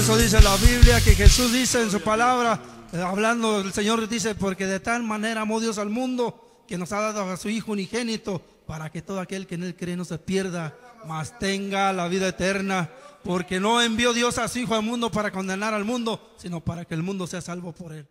Eso dice la Biblia, que Jesús dice en su palabra, eh, hablando, el Señor dice, porque de tal manera amó Dios al mundo, que nos ha dado a su Hijo unigénito, para que todo aquel que en él cree no se pierda, mas tenga la vida eterna. Porque no envió Dios a su Hijo al mundo para condenar al mundo, sino para que el mundo sea salvo por él.